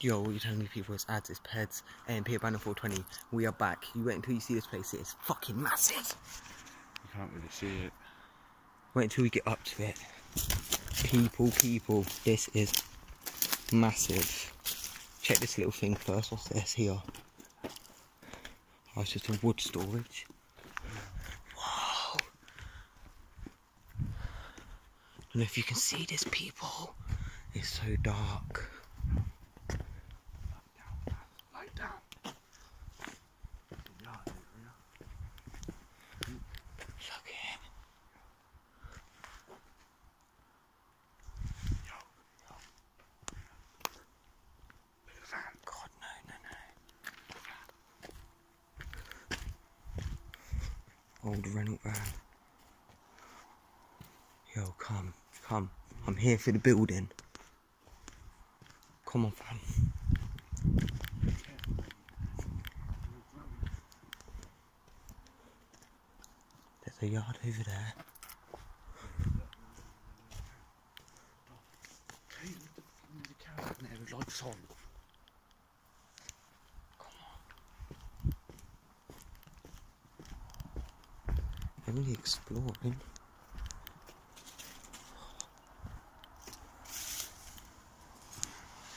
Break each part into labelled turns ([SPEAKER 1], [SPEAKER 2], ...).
[SPEAKER 1] Yo, what you telling me people, it's Adz, it's Pedz, AMP Abandon 420. We are back. You wait until you see this place, it is fucking massive.
[SPEAKER 2] You can't really see it.
[SPEAKER 1] Wait until we get up to it. People, people, this is massive. Check this little thing first. What's this here? Oh, it's just a wood storage. Wow. And if you can see this, people, it's so dark.
[SPEAKER 2] Light down.
[SPEAKER 1] Look at it. God, no, no, no. Old Renault van. Yo, come, come. I'm here for the building. Come on, fam. There's a yard over there.
[SPEAKER 2] Hey, look the, the carrot in there with lights on.
[SPEAKER 1] Really exploring.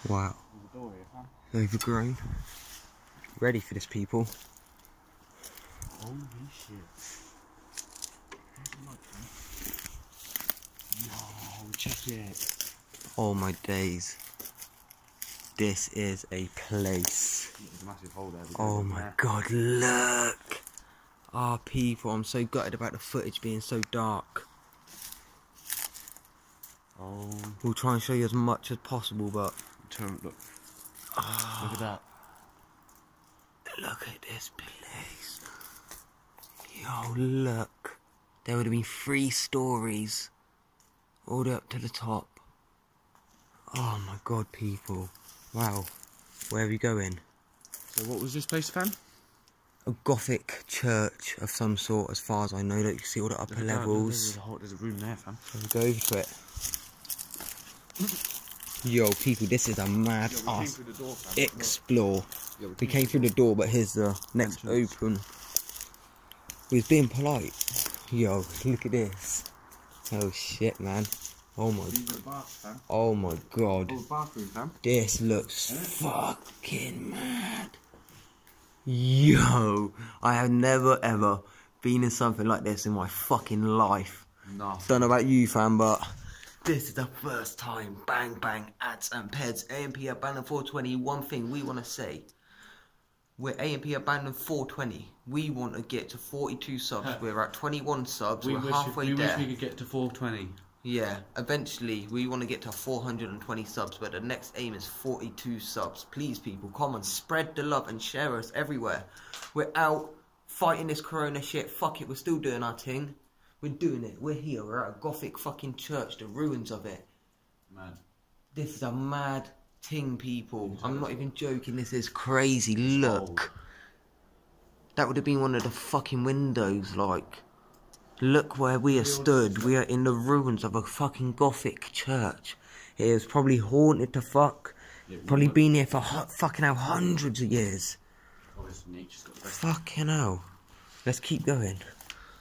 [SPEAKER 1] Wow.
[SPEAKER 2] There's a door here, fam.
[SPEAKER 1] Overgrown. Ready for this, people.
[SPEAKER 2] Holy shit. There's the light, fam. Yo, check it.
[SPEAKER 1] Oh my days. This is a place.
[SPEAKER 2] There's a massive hole there.
[SPEAKER 1] Oh my god, look! Ah, people, I'm so gutted about the footage being so dark.
[SPEAKER 2] Oh,
[SPEAKER 1] We'll try and show you as much as possible, but
[SPEAKER 2] turn, look. Look at that.
[SPEAKER 1] look at this place. Yo, look. There would have been three stories all the way up to the top. Oh my god, people. Wow. Where are we going?
[SPEAKER 2] So what was this place, fam?
[SPEAKER 1] A gothic church of some sort, as far as I know. That you can see all the upper
[SPEAKER 2] Look at that,
[SPEAKER 1] levels.
[SPEAKER 2] There's a, hole, there's a room there, fam.
[SPEAKER 1] So we go over to it. Yo, people, this is a mad ass
[SPEAKER 2] the door,
[SPEAKER 1] explore.
[SPEAKER 2] Yeah,
[SPEAKER 1] We came through the door, but here's the next
[SPEAKER 2] Entrance.
[SPEAKER 1] open. We was being polite. Yo, look at this. Oh shit, man. Oh my,
[SPEAKER 2] These are the baths, fam.
[SPEAKER 1] oh my god.
[SPEAKER 2] Oh, bathroom, fam.
[SPEAKER 1] This looks fucking mad. Yo, I have never ever been in something like this in my fucking life.
[SPEAKER 2] Nah.
[SPEAKER 1] Don't know about you, fam, but this is the first time. Bang, bang, Adz and Pedz. AMP Abandon 420. One thing we want to say. We're AMP Abandon 420. We want to get to 42 subs. We're at 21 subs.
[SPEAKER 2] We,
[SPEAKER 1] We're
[SPEAKER 2] wish,
[SPEAKER 1] halfway
[SPEAKER 2] we
[SPEAKER 1] there.
[SPEAKER 2] wish we could get to 420.
[SPEAKER 1] Yeah, eventually we want to get to 420 subs, but the next aim is 42 subs. Please, people, come on, spread the love and share us everywhere. We're out fighting this corona shit. Fuck it, we're still doing our thing. We're doing it. We're here. We're at a gothic fucking church, the ruins of it.
[SPEAKER 2] Man.
[SPEAKER 1] This is a mad thing, people. I'm not even joking. This is crazy. Look. That would have been one of the fucking windows, like. Look where we are stood. We are in the ruins of a fucking gothic church. It is probably haunted to fuck. Probably been here for fucking hell hundreds of years.
[SPEAKER 2] Oh, this nature's got.
[SPEAKER 1] Fucking hell. Let's keep going.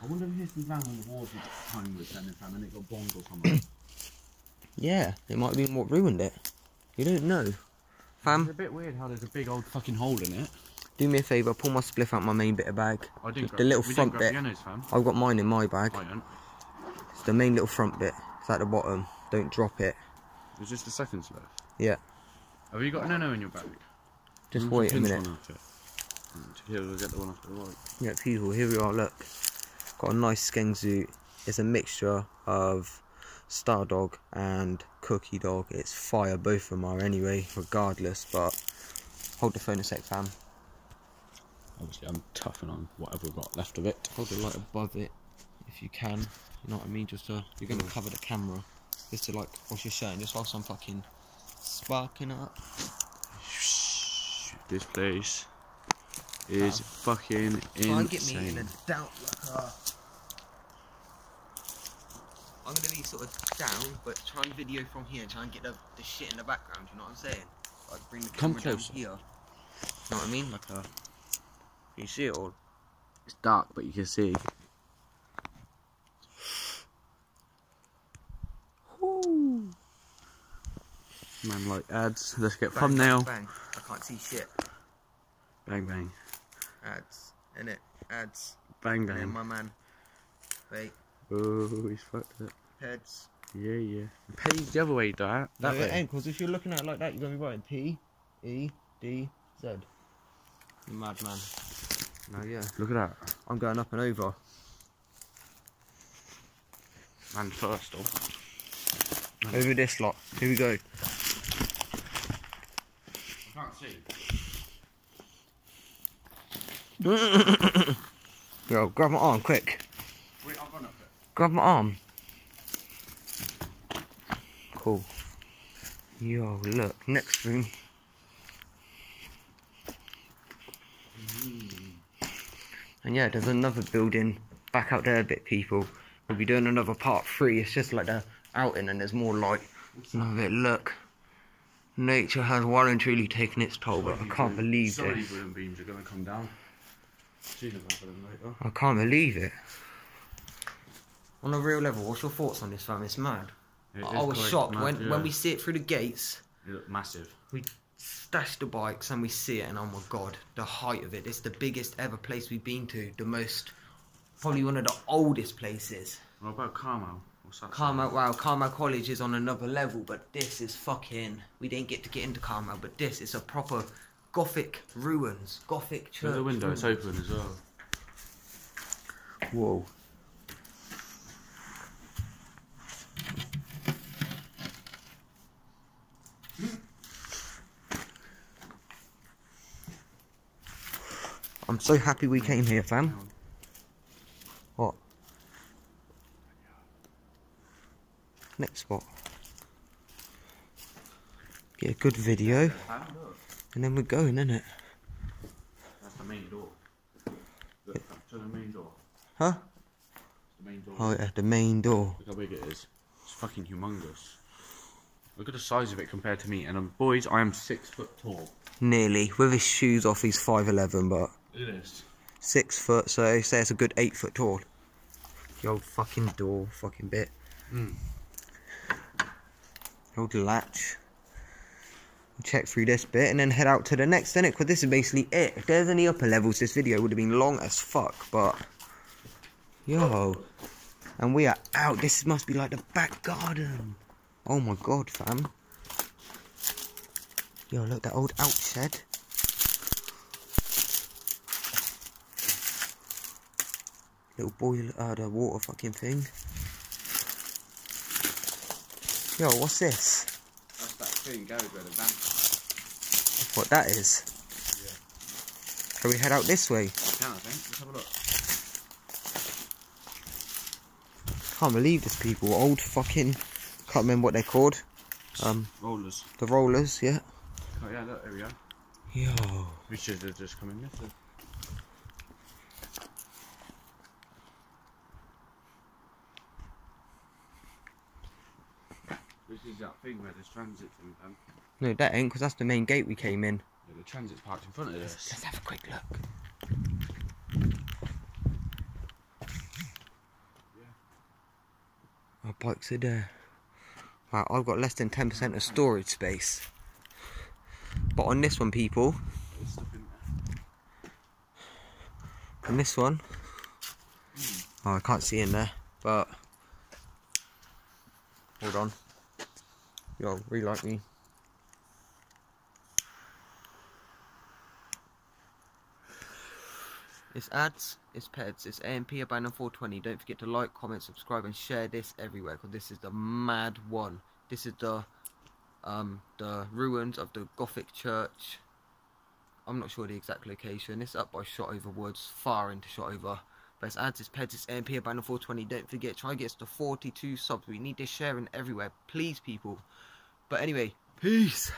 [SPEAKER 2] I wonder if on the walls with time was and it got bombed or something.
[SPEAKER 1] Yeah, it might have been what ruined it. You don't know. Fam.
[SPEAKER 2] It's a bit weird how there's a big old fucking hole in it.
[SPEAKER 1] Do me a favour, pull my spliff out my main bit of bag.
[SPEAKER 2] I didn't
[SPEAKER 1] the little front bit.
[SPEAKER 2] fam.
[SPEAKER 1] I've got mine in my bag. It's the main little front bit. It's at the bottom. Don't drop it.
[SPEAKER 2] There's just the second left.
[SPEAKER 1] Yeah.
[SPEAKER 2] Have you got an Nano in your bag?
[SPEAKER 1] Just
[SPEAKER 2] the
[SPEAKER 1] wait a minute.
[SPEAKER 2] one out it. Mm, Here, we'll get the one off the right.
[SPEAKER 1] Yeah, people, here we are, look. Got a nice skeng zoot. It's a mixture of Star Dog and Cookie Dog. It's fire, both of them are anyway, regardless, but hold the phone a sec, fam.
[SPEAKER 2] Obviously, I'm toughing on whatever we've got left of it.
[SPEAKER 1] Hold the light above it if you can. You know what I mean? Just to, you're gonna mm. cover the camera. Just to like, what's your shirt? Just whilst I'm fucking sparking up.
[SPEAKER 2] This place is fucking
[SPEAKER 1] Try and get me in a down like a. I'm gonna be sort of down, but try and video from here and try and get the, the shit in the background. You know what I'm saying? like bring the
[SPEAKER 2] Come
[SPEAKER 1] camera down here. You know what I mean? Like a. Can you see it all?
[SPEAKER 2] It's dark, but you can see. Man, like Adz. Let's get
[SPEAKER 1] Bang,
[SPEAKER 2] thumbnail.
[SPEAKER 1] Bang, bang. I can't see shit.
[SPEAKER 2] Bang bang.
[SPEAKER 1] Adz. In it. Adz.
[SPEAKER 2] Bang
[SPEAKER 1] And then
[SPEAKER 2] bang.
[SPEAKER 1] my man. Wait.
[SPEAKER 2] Oh, he's fucked it.
[SPEAKER 1] Heads.
[SPEAKER 2] Yeah, yeah. Page the other way, that. That
[SPEAKER 1] no,
[SPEAKER 2] way.
[SPEAKER 1] it ain't, because if you're looking at it like that, you're going to be writing P, E, D, Z. You mad man. No, yeah.
[SPEAKER 2] Look at that.
[SPEAKER 1] I'm going up and over.
[SPEAKER 2] Man first off.
[SPEAKER 1] Over this lot. Here we go.
[SPEAKER 2] I can't see.
[SPEAKER 1] Yo, grab my arm, quick.
[SPEAKER 2] Wait, I'll run up it.
[SPEAKER 1] Grab my arm. Cool. Yo, look, next room. And yeah, there's another building back out there a bit, people. We'll be doing another part three. It's just like the outing and there's more light. Love it, look. Nature has well and truly taken its toll, but I can't believe
[SPEAKER 2] Sorry,
[SPEAKER 1] this.
[SPEAKER 2] balloon beams are gonna come down. See them happening later.
[SPEAKER 1] I can't believe it. On a real level, what's your thoughts on this fam? It's mad.
[SPEAKER 2] It
[SPEAKER 1] I was shocked
[SPEAKER 2] mad,
[SPEAKER 1] when,
[SPEAKER 2] yeah.
[SPEAKER 1] when we see it through the gates.
[SPEAKER 2] They look massive.
[SPEAKER 1] We stash the bikes and we see it, and oh my god, the height of it. It's the biggest ever place we've been to. The most, probably one of the oldest places.
[SPEAKER 2] What about Carmel? What's that?
[SPEAKER 1] Carmel, wow, Carmel College is on another level, but this is fucking. We didn't get to get into Carmel, but this is a proper Gothic ruins, Gothic church.
[SPEAKER 2] There's the window, it's open as well.
[SPEAKER 1] Whoa. I'm so happy we came here, fam. What? Next spot. Get a good video, and then we're going, innit?
[SPEAKER 2] That's the main door. Look, to the main door.
[SPEAKER 1] Huh?
[SPEAKER 2] It's the main door.
[SPEAKER 1] Oh yeah, the main door.
[SPEAKER 2] Look how big it is. It's fucking humongous. Look at the size of it compared to me. And um, boys, I am six foot tall.
[SPEAKER 1] Nearly. With his shoes off, he's 5'11, but
[SPEAKER 2] At this.
[SPEAKER 1] six foot, so say it's a good eight foot tall. The old fucking door, fucking bit.
[SPEAKER 2] Mm.
[SPEAKER 1] Old latch. Check through this bit and then head out to the next, innit? Because this is basically it. If there's any upper levels, this video would have been long as fuck, but. Yo. And we are out. This must be like the back garden. Oh my god, fam. Yo, look, that old out Little boil, uh, the water fucking thing. Yo, what's this?
[SPEAKER 2] That's that thing, where the van.
[SPEAKER 1] What that is? Shall we head out this way?
[SPEAKER 2] Can I think? Let's have a look.
[SPEAKER 1] Can't believe this people. Old fucking. Can't remember what they're called. Um,
[SPEAKER 2] Rollers.
[SPEAKER 1] the rollers, yeah.
[SPEAKER 2] Oh yeah, look, there we are.
[SPEAKER 1] Yo.
[SPEAKER 2] We should have just come in this This is that thing where there's transit man.
[SPEAKER 1] Um, no, that ain't, because that's the main gate we came in.
[SPEAKER 2] Yeah, the transit's parked in front of us.
[SPEAKER 1] Let's have a quick look. Our bikes are there. Right, I've got less than 10% of storage space. But on this one, people,
[SPEAKER 2] There's stuff in there.
[SPEAKER 1] on this one, hmm. oh, I can't see in there, but hold on. Yo, relight me. It's Adz, it's pets, it's AMP Abandon 420. Don't forget to like, comment, subscribe, and share this everywhere because this is the mad one. This is the um the ruins of the Gothic church. I'm not sure the exact location. It's up by Shotover Woods, far into Shotover. But it's Adz, it's pets, it's AMP Abandon 420. Don't forget, try and get us to 42 subs. We need this sharing everywhere, please, people. But anyway, peace.